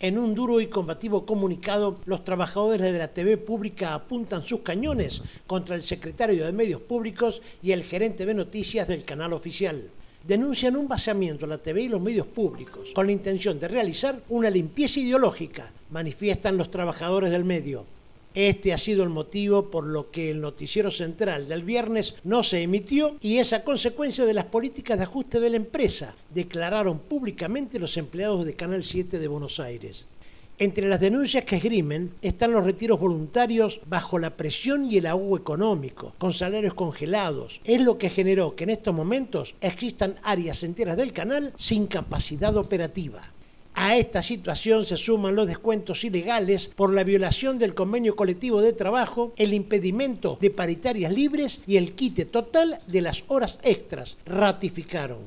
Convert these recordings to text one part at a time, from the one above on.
En un duro y combativo comunicado, los trabajadores de la TV pública apuntan sus cañones contra el secretario de Medios Públicos y el gerente de noticias del canal oficial. Denuncian un vaciamiento a la TV y los medios públicos con la intención de realizar una limpieza ideológica, manifiestan los trabajadores del medio. Este ha sido el motivo por lo que el noticiero central del viernes no se emitió y es a consecuencia de las políticas de ajuste de la empresa, declararon públicamente los empleados de Canal 7 de Buenos Aires. Entre las denuncias que esgrimen están los retiros voluntarios bajo la presión y el ahogo económico, con salarios congelados. Es lo que generó que en estos momentos existan áreas enteras del canal sin capacidad operativa. A esta situación se suman los descuentos ilegales por la violación del convenio colectivo de trabajo, el impedimento de paritarias libres y el quite total de las horas extras, ratificaron.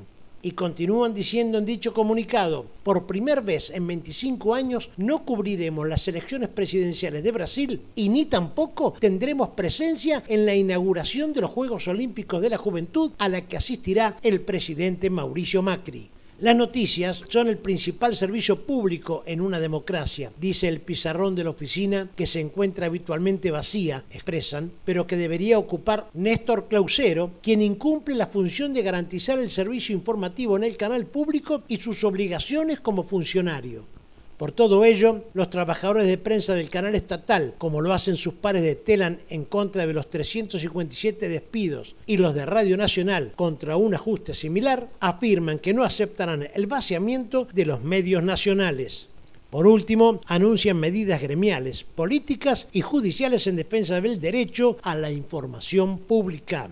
Y continúan diciendo en dicho comunicado, por primera vez en 25 años no cubriremos las elecciones presidenciales de Brasil y ni tampoco tendremos presencia en la inauguración de los Juegos Olímpicos de la Juventud a la que asistirá el presidente Mauricio Macri. Las noticias son el principal servicio público en una democracia, dice el pizarrón de la oficina que se encuentra habitualmente vacía, expresan, pero que debería ocupar Néstor Clausero, quien incumple la función de garantizar el servicio informativo en el canal público y sus obligaciones como funcionario. Por todo ello, los trabajadores de prensa del canal estatal, como lo hacen sus pares de Telan en contra de los 357 despidos y los de Radio Nacional contra un ajuste similar, afirman que no aceptarán el vaciamiento de los medios nacionales. Por último, anuncian medidas gremiales, políticas y judiciales en defensa del derecho a la información pública.